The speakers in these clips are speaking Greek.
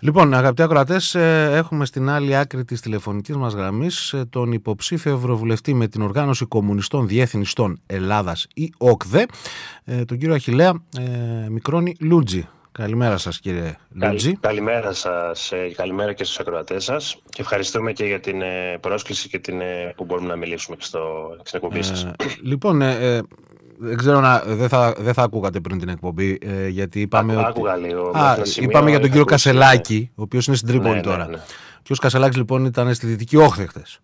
Λοιπόν, αγαπητοί ακροατές, ε, έχουμε στην άλλη άκρη της τηλεφωνικής μας γραμμής ε, τον υποψήφιο Ευρωβουλευτή με την Οργάνωση Κομμουνιστών Διεθνιστών Ελλάδας, η ΟΚΔΕ, ε, τον κύριο Αχηλέα Μικρόνη Λούτζη. Καλημέρα σας κύριε Λούτζη. Καλημέρα σας, καλημέρα και στους ακροατές σας και ευχαριστούμε και για την πρόσκληση και την, που μπορούμε να μιλήσουμε στο, στην εκπομπή σας. λοιπόν, δεν ξέρω να. Δεν θα, δεν θα ακούγατε πριν την εκπομπή. Ε, γιατί είπαμε. Άκου, ότι... Άκουγα λίγο. Α, είπαμε για τον κύριο Κασελάκη, ο οποίος είναι στην Τρίπολη ναι, ναι, τώρα. Ναι, ναι. Ο κύριος Κασελάκης λοιπόν ήταν στη Δυτική Όχθη χθες.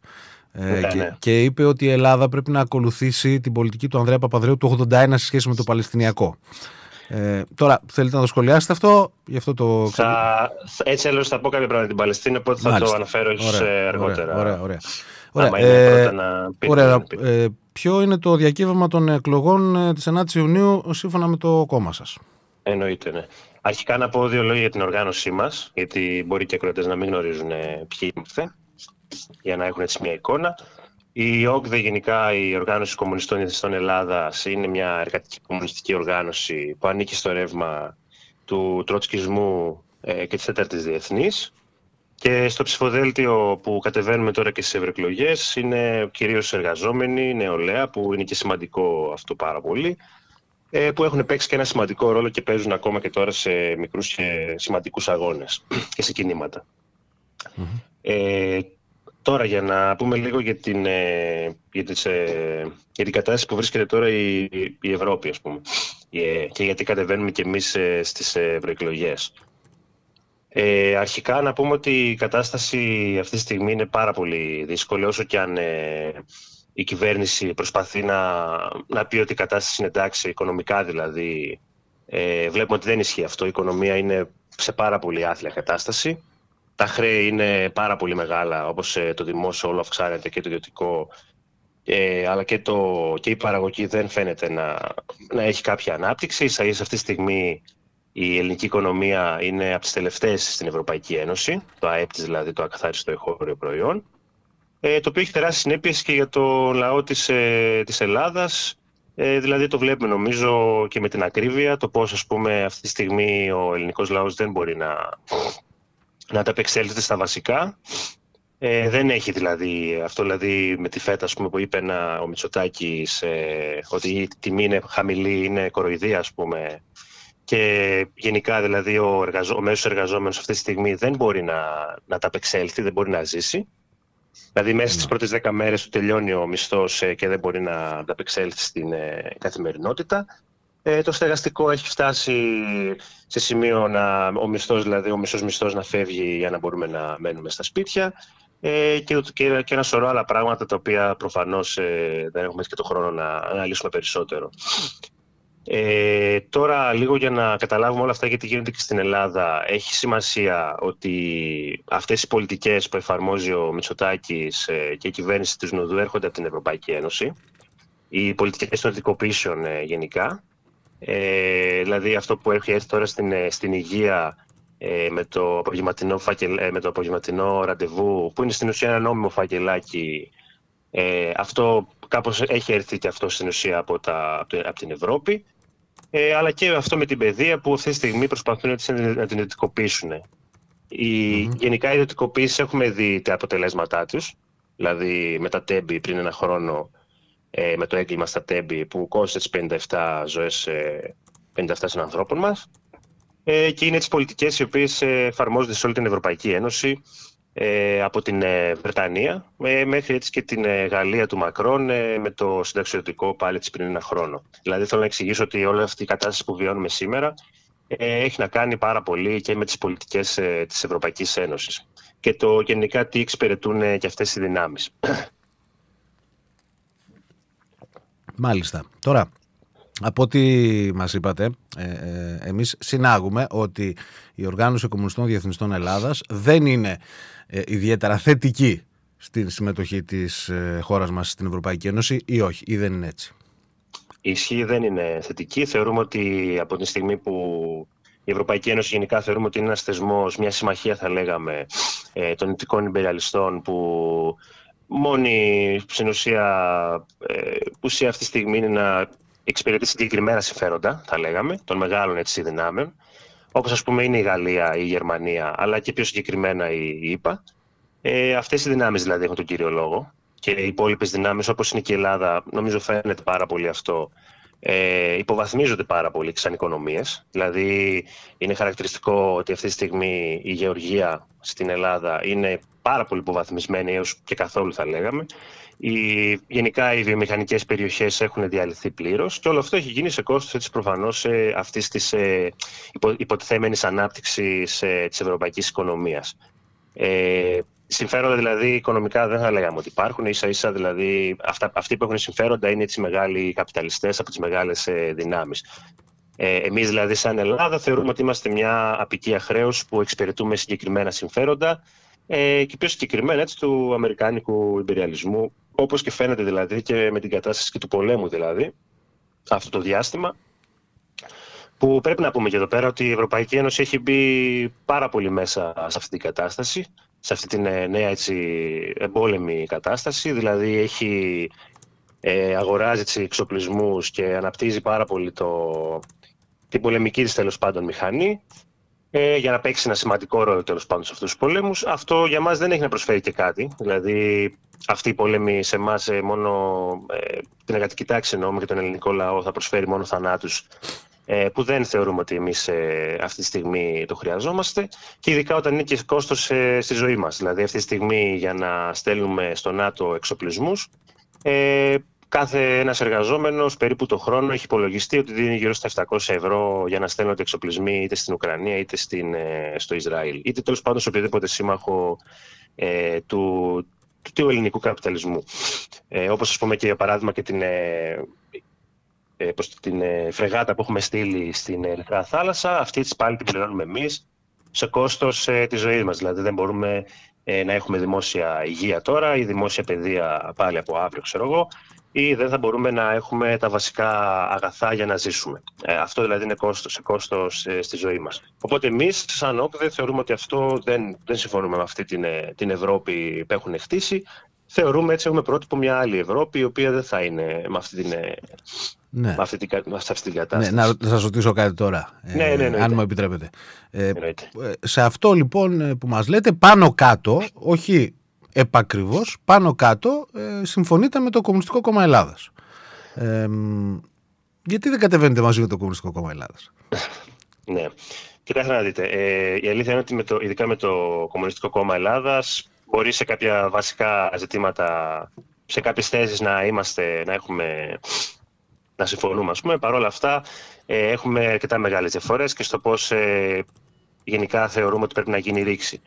Ε, ναι, και, ναι. και είπε ότι η Ελλάδα πρέπει να ακολουθήσει την πολιτική του Ανδρέα Παπαδρέου του 81 σε σχέση με το Παλαιστινιακό. Ε, τώρα, θέλετε να το σχολιάσετε αυτό, γι' αυτό το. Θα, έτσι αλλιώς θα πω κάποια πράγματα για την Παλαιστίνη, οπότε θα Μάλιστα. το αναφέρω ωραία, αργότερα. Ωραία, ωραία. Ωραία, ε, ωραία ε, ποιο είναι το διακύβευμα των εκλογών ε, της 9ης Ιουνίου σύμφωνα με το κόμμα σας; Εννοείται, ναι. Αρχικά να πω δύο λόγια για την οργάνωσή μας, γιατί μπορεί και οι να μην γνωρίζουν ε, ποιοι είμαστε, για να έχουν έτσι μια εικόνα. Η ΟΚΔΕ, γενικά η Οργάνωση Κομμουνιστών στην Ελλάδας, είναι μια εργατική κομμουνιστική οργάνωση που ανήκει στο ρεύμα του τροτσκισμού ε, και της τέταρτης διεθνής. Και στο ψηφοδέλτιο που κατεβαίνουμε τώρα και στις ευρωεκλογές είναι κυρίως εργαζόμενοι, νεολαία, που είναι και σημαντικό αυτό πάρα πολύ, ε, που έχουν παίξει και ένα σημαντικό ρόλο και παίζουν ακόμα και τώρα σε μικρούς και σημαντικούς αγώνες και σε κινηματα Ε, τώρα για να πούμε λίγο για την, ε, για, τις, ε, για την κατάσταση που βρίσκεται τώρα η, η Ευρώπη, ας πούμε, ε, και γιατί κατεβαίνουμε και εμείς στις ευρωεκλογές. Ε, αρχικά να πούμε ότι η κατάσταση αυτή τη στιγμή είναι πάρα πολύ δύσκολη όσο και αν ε, η κυβέρνηση προσπαθεί να, να πει ότι η κατάσταση είναι εντάξει, οικονομικά δηλαδή. Ε, βλέπουμε ότι δεν ισχύει αυτό. Η οικονομία είναι σε πάρα πολύ άθλια κατάσταση. Τα χρέη είναι πάρα πολύ μεγάλα, όπως ε, το δημόσιο όλο αυξάνεται και το ιδιωτικό, ε, αλλά και, το, και η παραγωγή δεν φαίνεται να, να έχει κάποια ανάπτυξη. Ίσα ίσα αυτή τη στιγμή η ελληνική οικονομία είναι από τις τελευταίες στην Ευρωπαϊκή Ένωση, το ΑΕΠ της δηλαδή, το ακαθάριστο εγχώριο προϊόν, ε, το οποίο έχει τεράστιες συνέπειες και για το λαό της, ε, της Ελλάδας, ε, δηλαδή το βλέπουμε νομίζω και με την ακρίβεια, το πώς ας πούμε αυτή τη στιγμή ο ελληνικός λαός δεν μπορεί να, να ανταπεξέλθει στα βασικά. Ε, δεν έχει δηλαδή, αυτό δηλαδή με τη φέτα ας πούμε, που είπε ένα, ο Μητσοτάκης ε, ότι η τιμή είναι χαμηλή, είναι κοροϊδία ας πούμε, και γενικά δηλαδή ο, εργαζό, ο μέσος εργαζόμενος αυτή τη στιγμή δεν μπορεί να, να τα απεξέλθει, δεν μπορεί να ζήσει. Δηλαδή μέσα στις ναι. πρώτες δέκα μέρες του τελειώνει ο μισθός ε, και δεν μπορεί να απεξέλθει στην ε, καθημερινότητα. Ε, το στεγαστικό έχει φτάσει σε σημείο να, ο μισθός, δηλαδή ο μισός μισθός να φεύγει για να μπορούμε να μένουμε στα σπίτια ε, και, και, και ένα σωρό άλλα πράγματα τα οποία προφανώς ε, δεν έχουμε και το χρόνο να αναλύσουμε περισσότερο. Ε, τώρα λίγο για να καταλάβουμε όλα αυτά γιατί γίνονται και στην Ελλάδα έχει σημασία ότι αυτές οι πολιτικές που εφαρμόζει ο Μητσοτάκης ε, και η κυβέρνηση της Νουδού έρχονται από την Ευρωπαϊκή Ένωση. Οι πολιτικές των ειδικοποίησεων ε, γενικά. Ε, δηλαδή αυτό που έχει έρθει τώρα στην, ε, στην υγεία ε, με, το απογευματινό με το απογευματινό ραντεβού που είναι στην ουσία ένα νόμιμο φακελάκι. Αυτό κάπως έχει έρθει και αυτό στην ουσία από, τα, από την Ευρώπη ε, αλλά και αυτό με την παιδεία που αυτή τη στιγμή προσπαθούν να την ιδιωτικοποιήσουν. Η, mm-hmm. Γενικά η ιδιωτικοποίηση έχουμε δει τα αποτελέσματά τους, δηλαδή με τα τέμπη πριν ένα χρόνο ε, με το έγκλημα στα τέμπη που κόστησε τις 57 ζωές, ε, 57 ανθρώπων μας ε, και είναι τις πολιτικές οι οποίες ε, εφαρμόζονται σε όλη την Ευρωπαϊκή Ένωση ε, από την ε, Βρετανία ε, μέχρι έτσι και την ε, Γαλλία του Μακρόν με το συνταξιωτικό πάλι της πριν ένα χρόνο. Δηλαδή θέλω να εξηγήσω ότι όλη αυτή η κατάσταση που βιώνουμε σήμερα έχει να κάνει πάρα πολύ και με τις πολιτικές της Ευρωπαϊκής Ένωσης και το γενικά τι εξυπηρετούν και αυτές οι δυνάμεις. Μάλιστα. Τώρα, από ό,τι μας είπατε, ε, εμείς συνάγουμε ότι η Οργάνωση Κομμουνιστών Διεθνιστών Ελλάδας δεν είναι ε, ιδιαίτερα θετική στην συμμετοχή της ε, χώρας μας στην Ευρωπαϊκή Ένωση ή όχι, ή δεν είναι έτσι; Η ισχύ δεν είναι θετική. Θεωρούμε ότι από τη στιγμή που η Ευρωπαϊκή Ένωση γενικά θεωρούμε ότι είναι ένας θεσμός, μια συμμαχία θα λέγαμε, ε, των ειδικών υπεριαλιστών που μόνη στην ουσία, που ουσία αυτή τη στιγμή είναι να εξυπηρετεί συγκεκριμένα συμφέροντα, θα λέγαμε, των μεγάλων έτσι δυνάμεων όπως ας πούμε είναι η Γαλλία, η Γερμανία, αλλά και πιο συγκεκριμένα η ΕΠΑ. Ε, αυτές οι δυνάμεις δηλαδή έχουν τον κύριο λόγο και οι υπόλοιπες δυνάμεις όπως είναι και η Ελλάδα, νομίζω φαίνεται πάρα πολύ αυτό, ε, υποβαθμίζονται πάρα πολύ σαν οικονομίες. Δηλαδή είναι χαρακτηριστικό ότι αυτή τη στιγμή η γεωργία στην Ελλάδα είναι πάρα πολύ υποβαθμισμένη έως και καθόλου θα λέγαμε. Οι, γενικά οι βιομηχανικές περιοχές έχουν διαλυθεί πλήρως και όλο αυτό έχει γίνει σε κόστος προφανώς ε, αυτής της ε, υπο, υποτιθέμενης ανάπτυξης ε, της ευρωπαϊκής οικονομίας. Ε, συμφέροντα δηλαδή οικονομικά δεν θα λέγαμε ότι υπάρχουν. σα ίσα δηλαδή αυτά, αυτοί που έχουν συμφέροντα είναι έτσι μεγάλοι καπιταλιστές από τις μεγάλες ε, δυνάμεις. Ε, Εμείς δηλαδή, σαν Ελλάδα, θεωρούμε ότι είμαστε μια απικία χρέου που εξυπηρετούμε συγκεκριμένα συμφέροντα ε, και πιο συγκεκριμένα έτσι, του αμερικάνικου υπεριαλισμού, όπως και φαίνεται δηλαδή και με την κατάσταση και του πολέμου δηλαδή, αυτό το διάστημα. Που πρέπει να πούμε και εδώ πέρα ότι η Ευρωπαϊκή Ένωση έχει μπει πάρα πολύ μέσα σε αυτή την κατάσταση, σε αυτή την ε, νέα έτσι, εμπόλεμη κατάσταση. Δηλαδή έχει ε, αγοράζει έτσι, εξοπλισμούς και αναπτύσσει πάρα πολύ το, την πολεμική της τέλος πάντων μηχανή ε, για να παίξει ένα σημαντικό ρόλο τέλος πάντων σε αυτούς τους πολέμους. Αυτό για μας δεν έχει να προσφέρει και κάτι. Δηλαδή, αυτή η πόλεμη σε εμάς ε, μόνο ε, την εργατική τάξη εννοούμε και τον ελληνικό λαό θα προσφέρει μόνο θανάτους ε, που δεν θεωρούμε ότι εμείς ε, αυτή τη στιγμή το χρειαζόμαστε και ειδικά όταν είναι και κόστος ε, στη ζωή μας. Δηλαδή, αυτή τη στιγμή για να στέλνουμε στο ΝΑΤΟ εξοπλισμούς, ε, Κάθε ένας εργαζόμενος περίπου το χρόνο έχει υπολογιστεί ότι δίνει γύρω στα 700 ευρώ για να στέλνονται εξοπλισμοί είτε στην Ουκρανία είτε στην, ε, στο Ισραήλ. Είτε τέλος πάντων σε οποιοδήποτε σύμμαχο ε, του, του, ελληνικού καπιταλισμού. Ε, όπως ας πούμε και για παράδειγμα και την, ε, ε την ε, φρεγάτα που έχουμε στείλει στην Ερυθρά Θάλασσα, αυτή πάλι την πληρώνουμε εμείς σε κόστος ε, της ζωής μας. Δηλαδή δεν μπορούμε να έχουμε δημόσια υγεία τώρα ή δημόσια παιδεία πάλι από αύριο, ξέρω εγώ ή δεν θα μπορούμε να έχουμε τα βασικά αγαθά για να ζήσουμε. Ε, αυτό δηλαδή είναι κόστος, κόστος ε, στη ζωή μας. Οπότε εμείς σαν ΟΚΔΕ θεωρούμε ότι αυτό δεν, δεν συμφωνούμε με αυτή την, ε, την Ευρώπη που έχουν χτίσει. Θεωρούμε έτσι έχουμε πρότυπο μια άλλη Ευρώπη η οποία δεν θα είναι με αυτή την, ε, ναι. με αυτή την, με αυτή την κατάσταση. Ναι, να σας ρωτήσω κάτι τώρα, ναι, ναι, ναι, αν μου επιτρέπετε. Ε, σε αυτό λοιπόν που μας λέτε πάνω κάτω, όχι επακριβώς πάνω κάτω ε, συμφωνείτε με το Κομμουνιστικό Κόμμα Ελλάδας. Ε, γιατί δεν κατεβαίνετε μαζί με το Κομμουνιστικό Κόμμα Ελλάδας; ναι. Κοιτάξτε να δείτε, ε, η αλήθεια είναι ότι με το, ειδικά με το Κομμουνιστικό Κόμμα Ελλάδας μπορεί σε κάποια βασικά ζητήματα, σε κάποιες θέσεις να είμαστε, να έχουμε να συμφωνούμε, ας πούμε. Παρ' όλα αυτά, ε, έχουμε αρκετά μεγάλες διαφορές και στο πώς ε, γενικά θεωρούμε ότι πρέπει να γίνει ρήξη.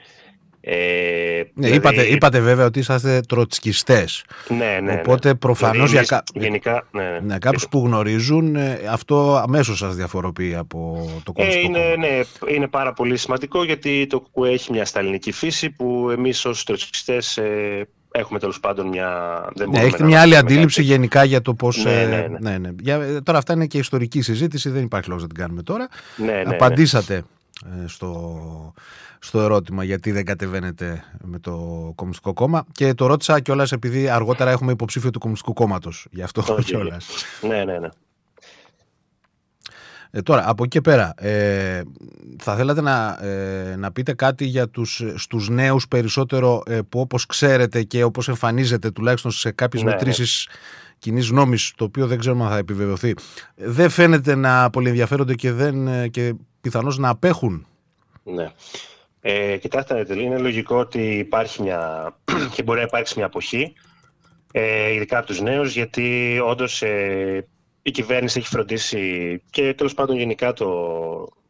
Ε, ναι, δηλαδή... είπατε, είπατε βέβαια ότι είσαστε τροτσκιστέ. Ναι, ναι. Οπότε ναι. προφανώς δηλαδή, για, γενικά, ναι, ναι. ναι κάποιους που γνωρίζουν, ε, αυτό αμέσως σας διαφοροποιεί από το κόμμα. Ε, είναι, ναι, είναι πάρα πολύ σημαντικό γιατί το ΚΚΕ έχει μια σταλινική φύση που εμείς ως τροτσκιστέ ε, έχουμε τέλος πάντων μια. Δεν ναι, έχετε μια άλλη αντίληψη γενικά για το πώς. Ναι, ε, ναι, ναι. ναι, ναι. Για, ε, τώρα αυτά είναι και ιστορική συζήτηση, δεν υπάρχει λόγος να την κάνουμε τώρα. Ναι, ναι, Απαντήσατε στο στο ερώτημα γιατί δεν κατεβαίνετε με το Κομμουνιστικό Κόμμα. Και το ρώτησα κιόλας επειδή αργότερα έχουμε υποψήφιο του Κομμουνιστικού Κόμματος. Γι' αυτό okay. κιόλας. Ναι, ναι, ναι. Ε, τώρα, από εκεί και πέρα, ε, θα θέλατε να, ε, να πείτε κάτι για τους, στους νέους περισσότερο ε, που όπως ξέρετε και όπως εμφανίζεται τουλάχιστον σε κάποιες ναι, μετρήσεις ναι. κοινής νόμη, το οποίο δεν ξέρουμε αν θα επιβεβαιωθεί, δεν φαίνεται να πολύ ενδιαφέρονται και, δεν, ε, και πιθανώς να απέχουν; Ναι. Ε, κοιτάξτε, είναι λογικό ότι υπάρχει μια και μπορεί να υπάρξει μια αποχή, ε, ειδικά από τους νέους, γιατί όντως ε, η κυβέρνηση έχει φροντίσει και τέλος πάντων γενικά το,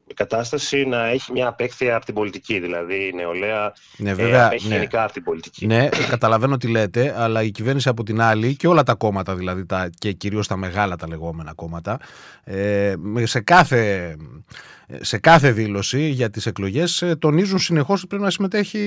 η κατάσταση να έχει μια απέχθεια από την πολιτική. Δηλαδή η νεολαία ναι, βέβαια, ε, έχει ναι. γενικά από την πολιτική. Ναι, καταλαβαίνω τι λέτε, αλλά η κυβέρνηση από την άλλη και όλα τα κόμματα δηλαδή τα, και κυρίως τα μεγάλα τα λεγόμενα κόμματα ε, σε κάθε σε κάθε δήλωση για τις εκλογές ε, τονίζουν συνεχώς ότι πρέπει να συμμετέχει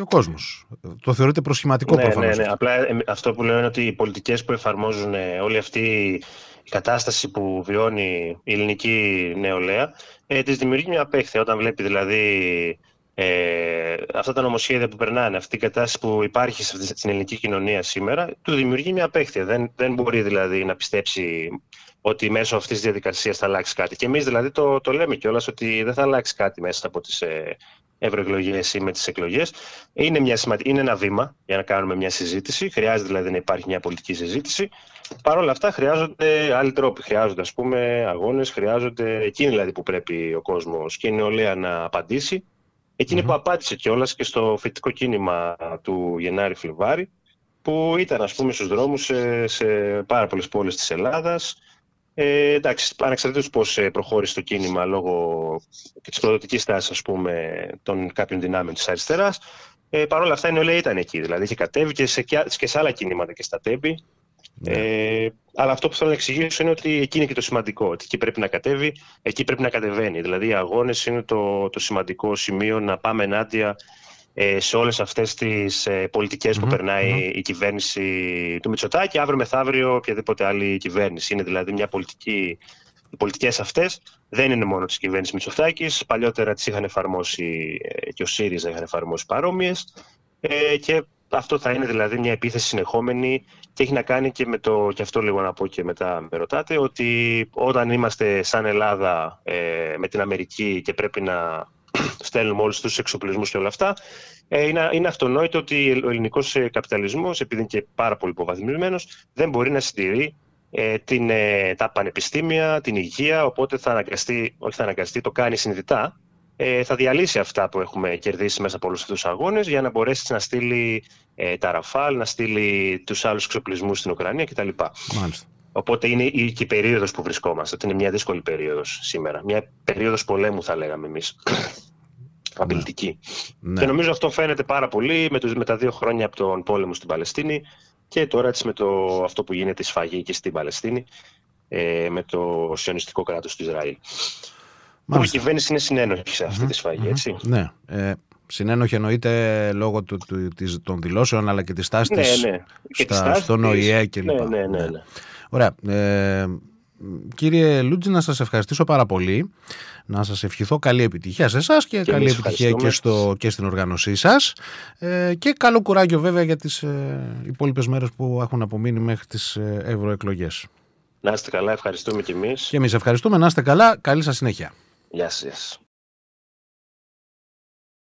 ο κόσμος. Το θεωρείτε προσχηματικό ναι, προφανώς. Ναι, ναι. Απλά ε, αυτό που λέω είναι ότι οι πολιτικές που εφαρμόζουν ε, όλη αυτή η κατάσταση που βιώνει η ελληνική νεολαία ε, της δημιουργεί μια απέχθεια όταν βλέπει δηλαδή ε, αυτά τα νομοσχέδια που περνάνε, αυτή η κατάσταση που υπάρχει στην ελληνική κοινωνία σήμερα, του δημιουργεί μια απέχθεια. Δεν, δεν μπορεί δηλαδή να πιστέψει ότι μέσω αυτής της διαδικασίας θα αλλάξει κάτι. Και εμείς δηλαδή το, το λέμε κιόλας ότι δεν θα αλλάξει κάτι μέσα από τις ε, ευρωεκλογές ή με τις εκλογές. Είναι, μια είναι ένα βήμα για να κάνουμε μια συζήτηση. Χρειάζεται δηλαδή να υπάρχει μια πολιτική συζήτηση. Παρ' όλα αυτά χρειάζονται άλλοι τρόποι. Χρειάζονται ας πούμε αγώνες, χρειάζονται εκείνοι δηλαδή που πρέπει ο κόσμος και η νεολαία να απαντήσει. που απάντησε κιόλας και στο φοιτητικό κίνημα του Γενάρη-Φλεβάρη που ήταν ας πούμε στους δρόμους σε, σε πάρα πολλές πόλεις της Ελλάδας ε, εντάξει, ανεξαρτήτως πώς ε, προχώρησε το κίνημα λόγω και της προδοτικής τάσης ας πούμε, των κάποιων δυνάμεων της αριστεράς, ε, Παρ' όλα αυτά η νεολαία ήταν εκεί, δηλαδή είχε κατέβει και σε, και σε άλλα κινήματα και στα τέμπη. Ναι. Ε, αλλά αυτό που θέλω να εξηγήσω είναι ότι εκεί είναι και το σημαντικό, ότι εκεί πρέπει να κατέβει, εκεί πρέπει να κατεβαίνει. Δηλαδή οι αγώνες είναι το, το σημαντικό σημείο να πάμε ενάντια ε, σε όλες αυτές τις ε, πολιτικες που περναει η κυβέρνηση του Μητσοτάκη, αύριο μεθαύριο οποιαδήποτε άλλη κυβέρνηση. Είναι δηλαδή μια πολιτική οι πολιτικές αυτές δεν είναι μόνο της κυβέρνησης Μητσοτάκης. Παλιότερα τις είχαν εφαρμόσει ε, και ο ΣΥΡΙΖΑ είχαν εφαρμόσει παρόμοιες. Ε, και αυτό θα είναι δηλαδή μια επίθεση συνεχόμενη και έχει να κάνει και με το, και αυτό λίγο να πω και μετά με ρωτάτε, ότι όταν είμαστε σαν Ελλάδα ε, με την Αμερική και πρέπει να στέλνουμε όλους τους εξοπλισμούς και όλα αυτά, ε, είναι, είναι αυτονόητο ότι ο ελληνικός ε, καπιταλισμός, επειδή είναι και πάρα πολύ υποβαθμισμένος, δεν μπορεί να συντηρεί ε, την, ε, τα πανεπιστήμια, την υγεία, οπότε θα αναγκαστεί, όχι θα αναγκαστεί, το κάνει συνειδητά, ε, θα διαλύσει αυτά που έχουμε κερδίσει μέσα από όλους αυτούς τους αγώνες για να μπορέσει να στείλει ε, τα Ραφάλ, να στείλει τους άλλους εξοπλισμούς στην Ουκρανία κτλ. Μάλιστα. Οπότε είναι η, η περίοδος που βρισκόμαστε. Είναι μια δύσκολη περίοδος σήμερα. Μια περίοδος πολέμου, θα λέγαμε εμείς. Απειλητική. Ναι. Και νομίζω αυτό φαίνεται πάρα πολύ με, τους, με τα δύο χρόνια από τον πόλεμο στην Παλαιστίνη και τώρα έτσι με το, αυτό που γίνεται σφαγή και στην Παλαιστίνη ε, με το σιωνιστικό κράτος του Ισραήλ. Που η κυβέρνηση είναι συνένοχη σε αυτή τη σφαγή, έτσι. Ναι. Ε, συνένοχη εννοείται λόγω του, του, της, των δηλώσεων αλλά και της τάση ναι, ναι. στον ΟΗΕ κλπ. Ναι, ναι, ναι, ναι. Ωραία. Ε, κύριε Λούτζη, να σας ευχαριστήσω πάρα πολύ. Να σας ευχηθώ καλή επιτυχία σε εσάς και, καλή επιτυχία και, στο, και στην οργάνωσή σας. Ε, και καλό κουράγιο βέβαια για τις ε, υπόλοιπες μέρες που έχουν απομείνει μέχρι τις ε, ευρωεκλογές. Να είστε καλά, ευχαριστούμε κι εμείς. Και εμείς ευχαριστούμε, να είστε καλά, καλή σας συνέχεια. Γεια σας.